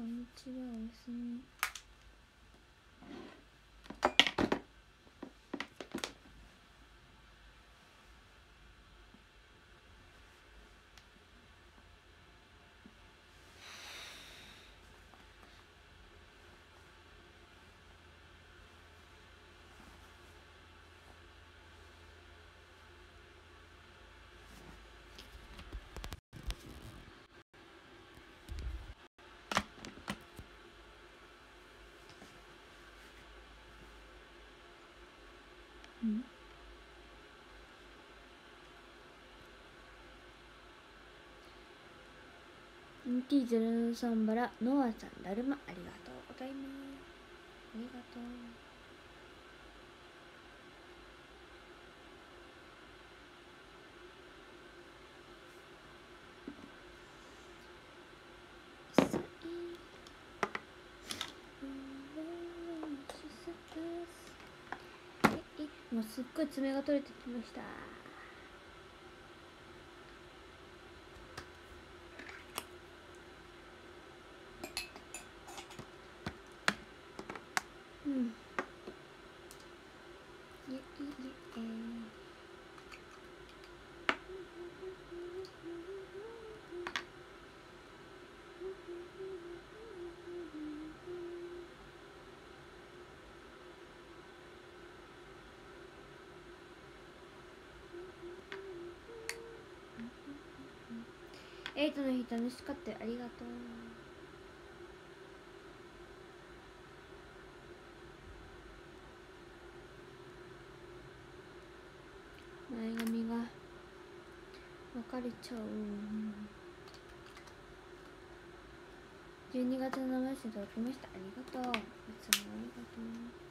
こんにちはおやすみうんンティゼルサンバラノアさんだるまありがとうございます。ありがとう。もうすっごい爪が取れてきましたうんいえいええエイトの日楽しかったよありがとう前髪が別れちゃう12月のメッセージ届きましたありがとういつもありがとう。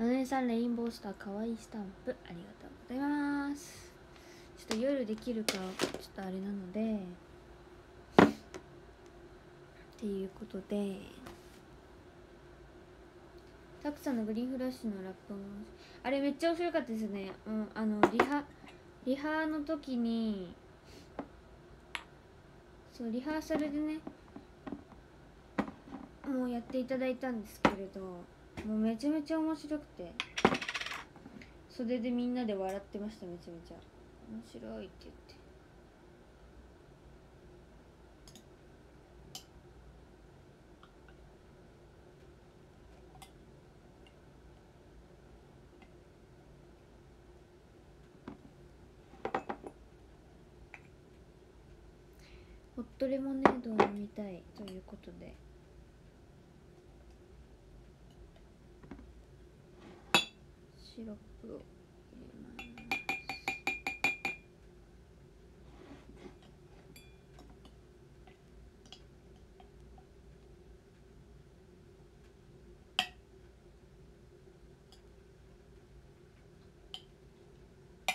あのねさんレインボースターかわいいスタンプありがとうございます。ちょっと夜できるかちょっとあれなので。っていうことで。たくさんのグリーンフラッシュのラップもあれめっちゃ面白かったですね。うんあのリハリハの時に。そうリハーサルでね。もうやっていただいたんですけれど。もうめちゃめちゃ面白くて。袖でみんなで笑ってましためちゃめちゃ。面白いって言って。ホットレモネードを飲みたいということで。シロップを入れ。ま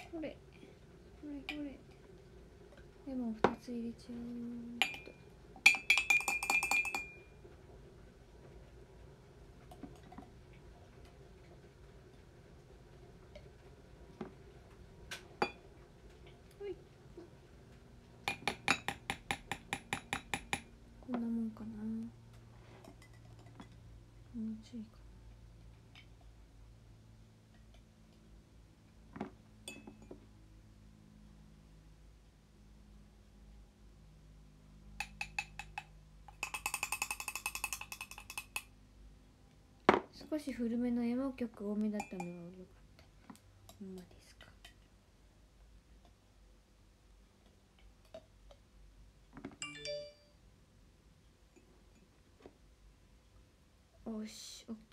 すほれほれ。ほれレモン2つ入れちゃうっとほいこんなもんかなもうちょいか少し古めのエモ曲多めだったのが良かった。ほんまです。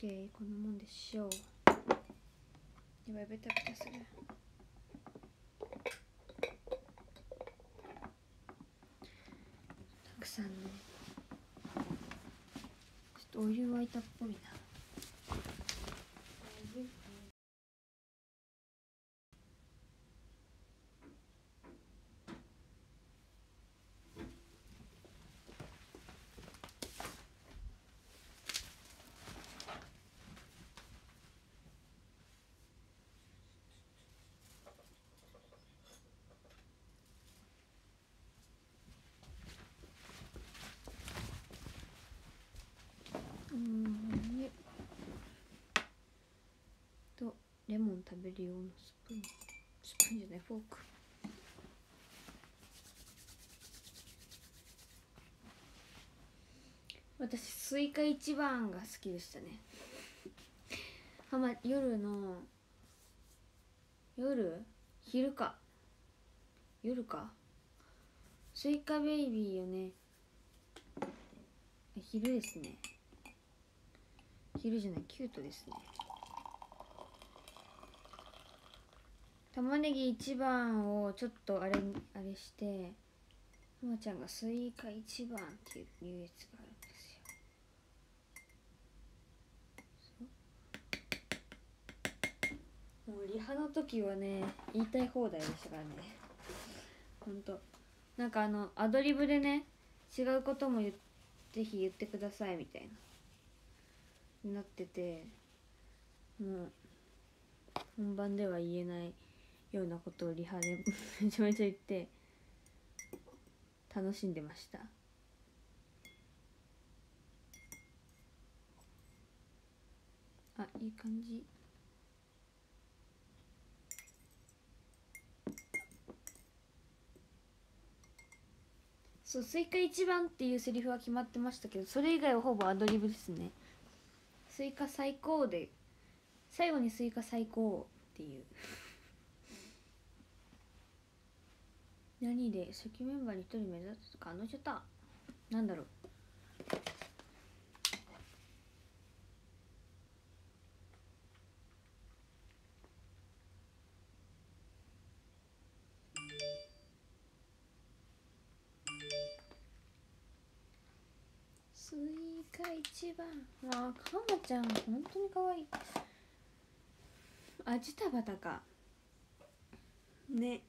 OK こんなもんでしょう。やばいベタベタする。たくさんね。ちょっとお湯沸いたっぽいな。ん。ねとレモン食べる用のスプーン。スプーンじゃないフォーク。私スイカ一番が好きでしたね。はま夜の夜？昼か。夜か？スイカベイビーよね昼ですね。昼じゃないキュートですね。玉ねぎ一番をちょっとあれあれしてくまちゃんがスイカ一番っていうやつがあるんですよ。もうリハの時はね言いたい放題でしたからね。ほんとなんかあのアドリブでね違うこともぜひ言ってくださいみたいな。なっててもう本番では言えないようなことをリハで めちゃめちゃ言って楽しんでました。あいい感じ。そうスイカ一番っていうセリフは決まってましたけどそれ以外はほぼアドリブですね。スイカ最高で最後にスイカ最高っていう。何で初期メンバーに一人目指すかあの人たなんだろうスイカ一番。わあかまちゃん本当に可愛い。あジタバタか。ね。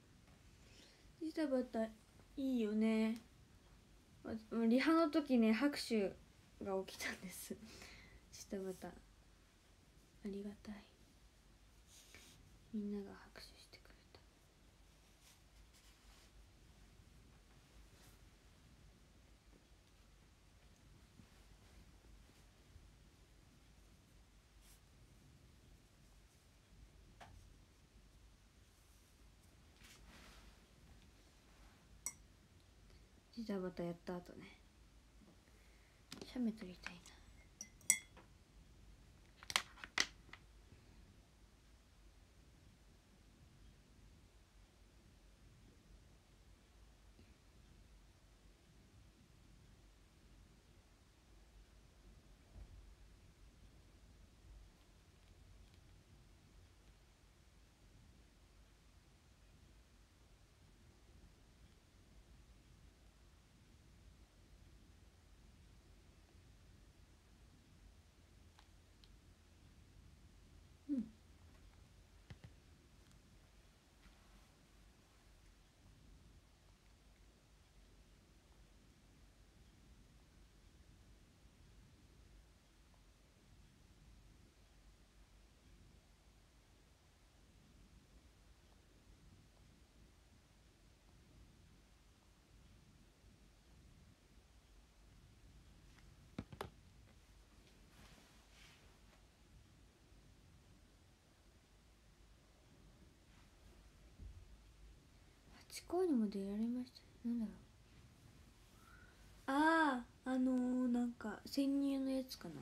ジタバタいいよね。リハの時ね拍手が起きたんです。ジタバタ。ありがたい。みんなが拍手してくれたジタバタやった後ね。写メ撮りたいな。八甲にも出られました。なんだろう。あああのー、なんか潜入のやつかな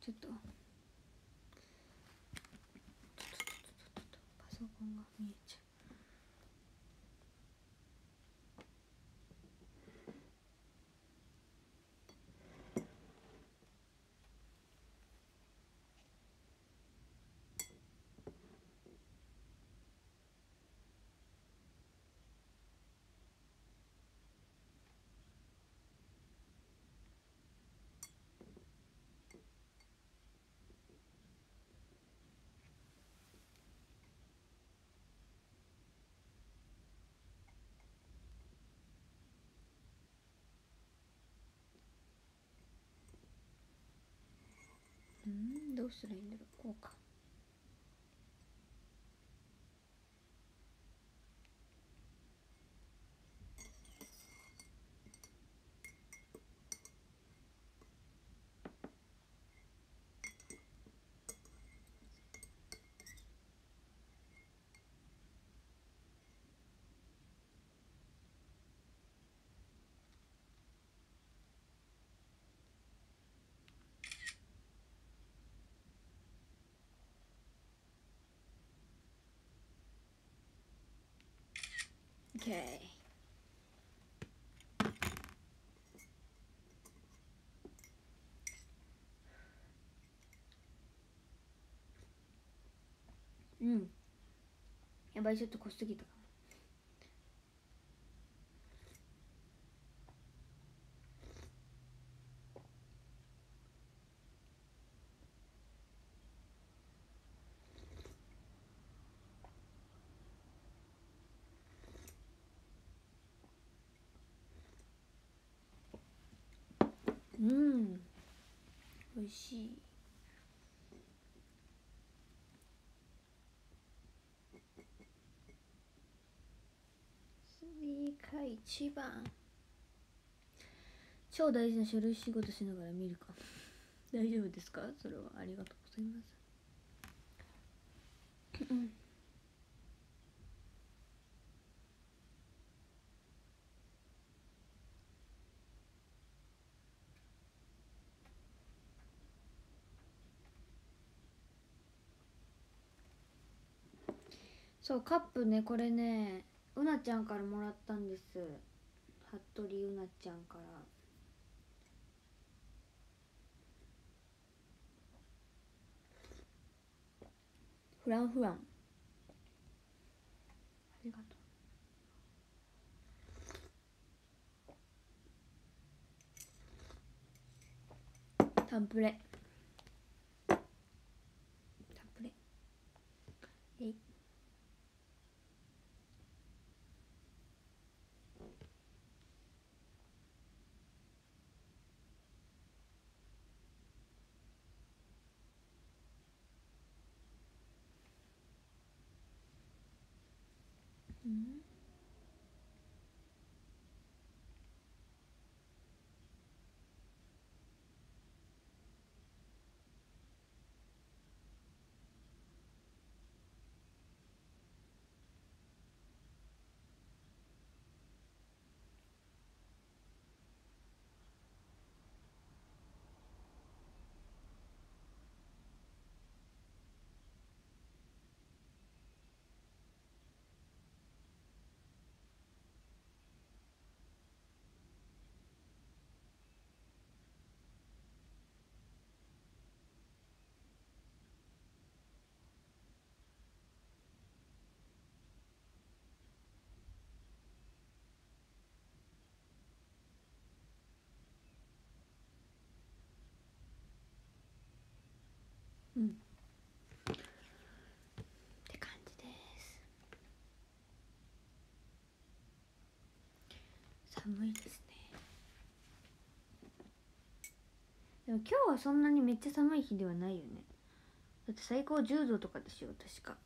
ちょっとパソコンが見えちゃううしたらいいんだろうこうか。オッケーうんやばいちょっと濃すぎたかもうん美味しい。スイカ一番。超大事な書類仕事しながら見るか。大丈夫ですか？それはありがとうございます。うん。そうカップねこれねうなちゃんからもらったんです。服部うなちゃんから。フランフランありがとう。タンプレ。タンプレ。えいうんうんって感じです寒いですね。でも今日はそんなにめっちゃ寒い日ではないよね。だって最高10度とかですよ確か。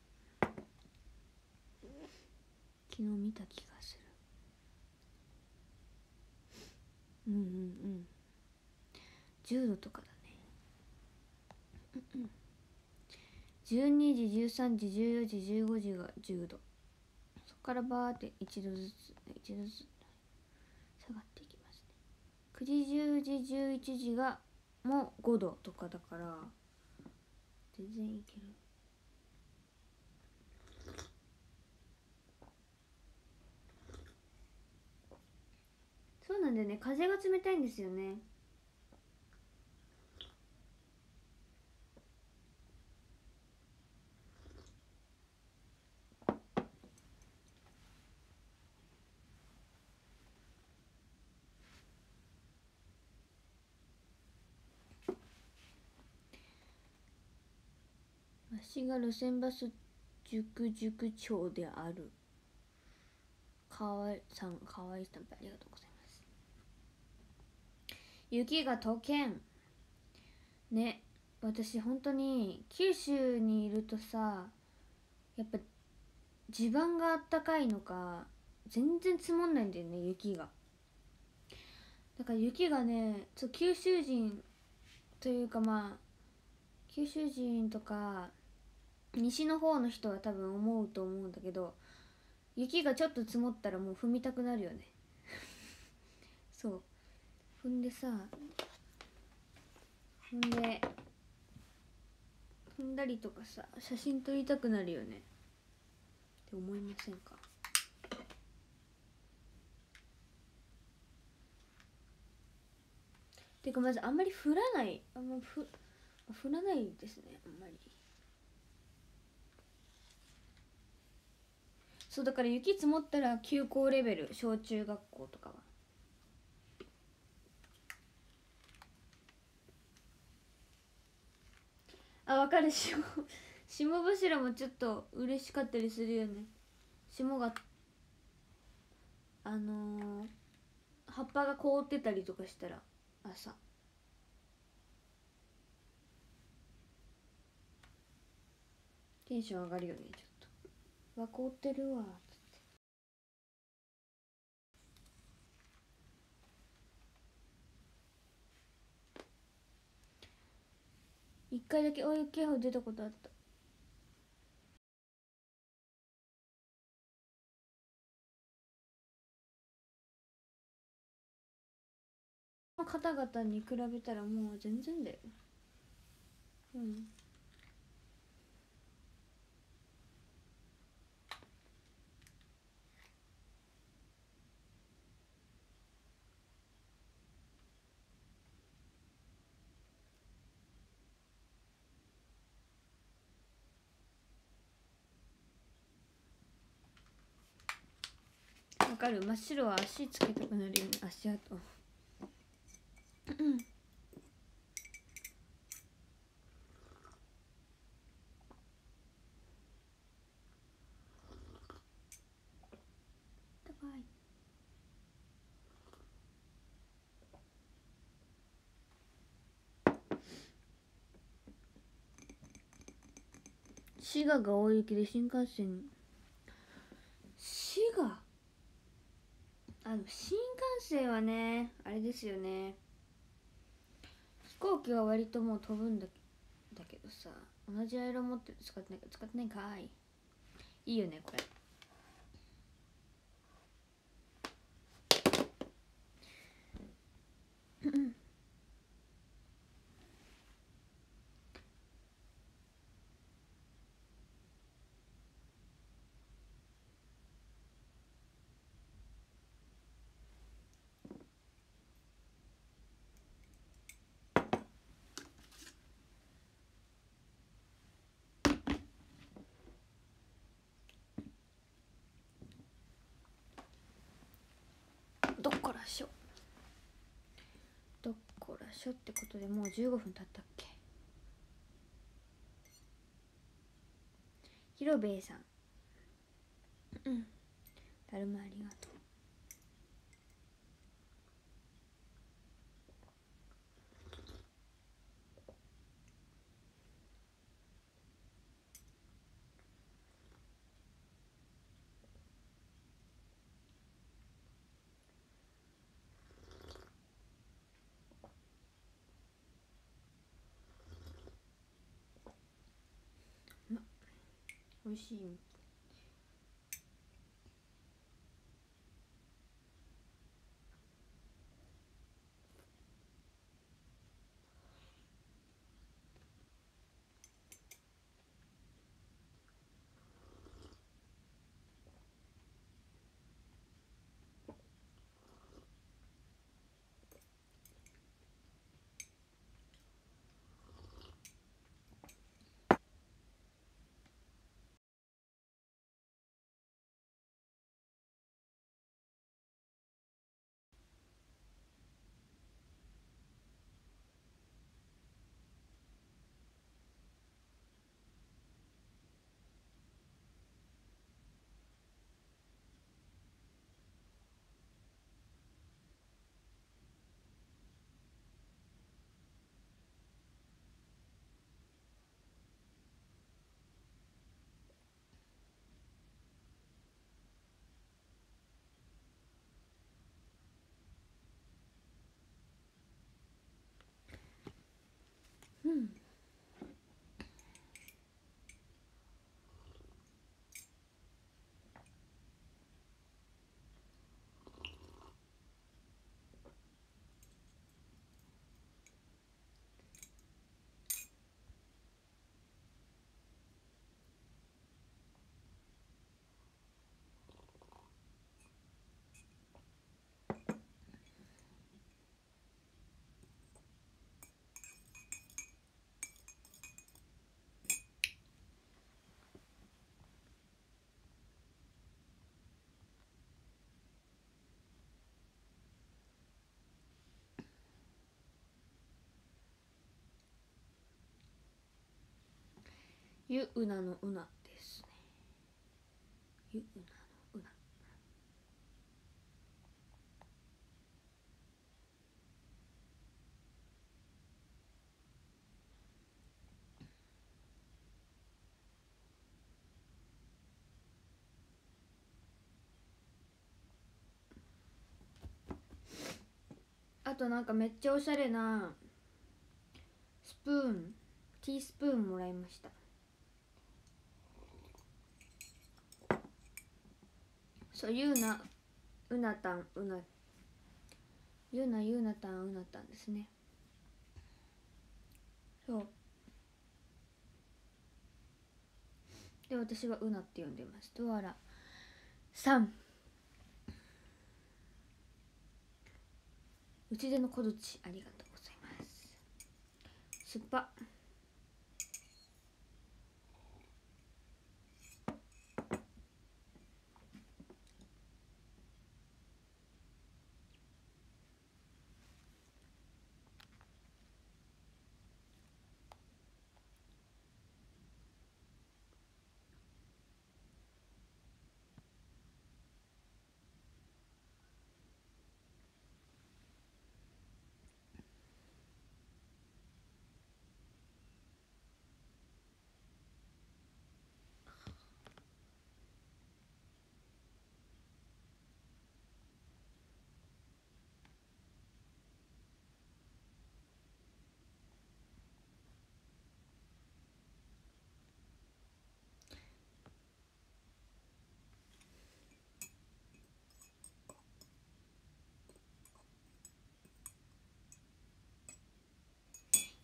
昨日見た気がする。うんうんうん。10度とかだね。うんうん。12時13時14時15時が10度。そこからバーって1度ずつ1度ずつ下がっていきますね9時10時11時がもう5度とかだから全然いける。そうなんだよね。風が冷たいんですよね。わしが路線バス塾塾長である。河合さん河合さんありがとうございます。雪が溶けん。ね私本当に九州にいるとさやっぱ地盤があったかいのか全然積もんないんだよね雪が。だから雪がねそう九州人というかまあ九州人とか西の方の人は多分思うと思うんだけど雪がちょっと積もったらもう踏みたくなるよね。そう。踏んでさ踏んで踏んだりとかさ写真撮りたくなるよね。って思いませんか？てかまずあんまり降らないあんまふ降らないですねあんまり。そうだから雪積もったら休校レベル小中学校とかは。あわかる。霜 霜柱もちょっと嬉しかったりするよね。霜があのー、葉っぱが凍ってたりとかしたら朝。テンション上がるよねわ凍ってるわっつって。一回だけ大雪警報出たことあった。方々に比べたらもう全然だよ。うん。かる。真っ白は足つけたくなる。よね足跡滋賀が大雪で新幹線滋賀あの新幹線はねあれですよね。飛行機は割ともう飛ぶんだだけどさ同じアイロン持ってる使ってないか使ってないかい。いいよねこれどっからしょどっからしょってことでもう15分経ったっけ？ひろべえさん。うん。だるまありがとう美ゆうなのうなですね。ゆうなのうなあとなんかめっちゃおしゃれなスプーンティースプーンもらいました。そうゆうなうなたんうなゆうなゆうなたんうなたんですね。そう。で私はうなって呼んでます。ドアラ3うちでの小槌ありがとうございます。酸っぱ。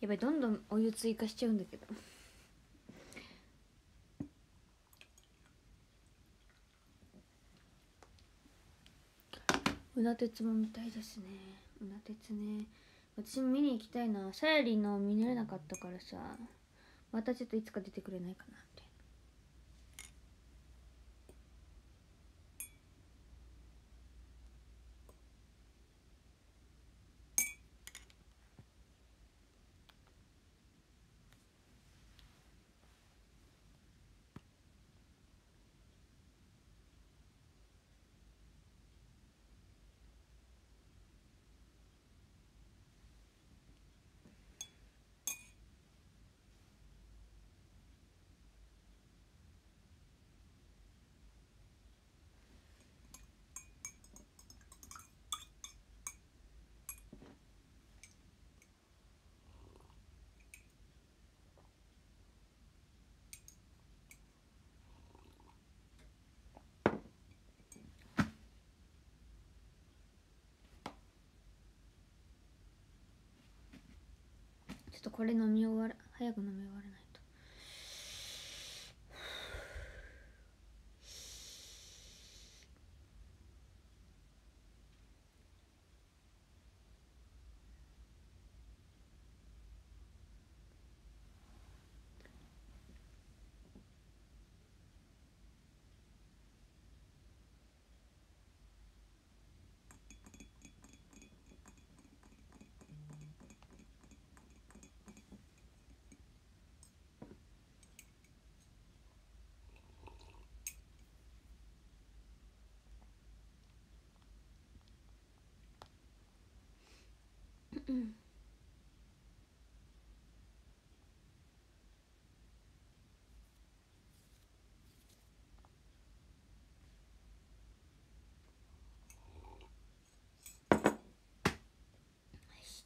やばいどんどんお湯追加しちゃうんだけど。うな鉄も見たいですね。うな鉄ね。私も見に行きたいな。さやりの見れなかったからさ。またちょっといつか出てくれないかな。ちょっとこれ飲み終わら早く飲み終わらないと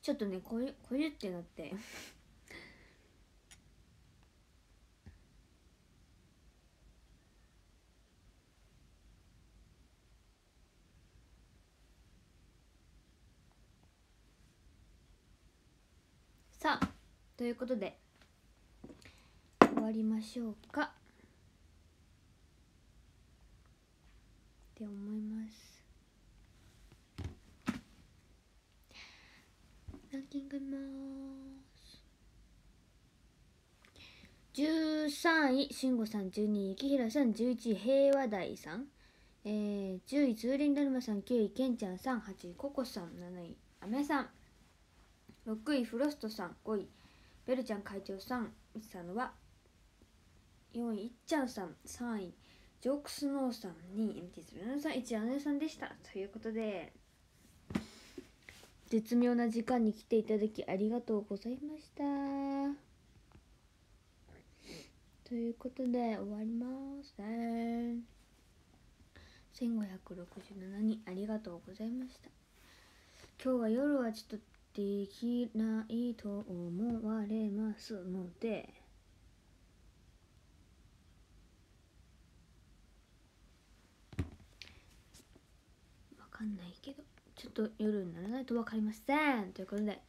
ちょっとねこゆこゆってなってさあということで終わりましょうか。って思います。ランキング見ます。13位慎吾さん。12位幸平さん。11位平和台さん。えー、10位ツーリンだるまさん。9位けんちゃんさん。8位ココさん。7位あめさん。6位フロストさん。5位ベルちゃん会長さんさんは4位いっちゃんさん3位ジョークスノーさん2位 MT07 さん1位アネさんでした。ということで絶妙な時間に来ていただきありがとうございました。ということで終わりますね。1567人ありがとうございました。今日は夜はちょっとできないと思われますのでわかんないけどちょっと夜にならないと分かりません。ということで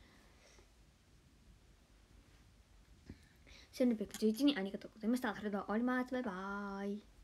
1611人ありがとうございました。それでは終わります。バイバーイ。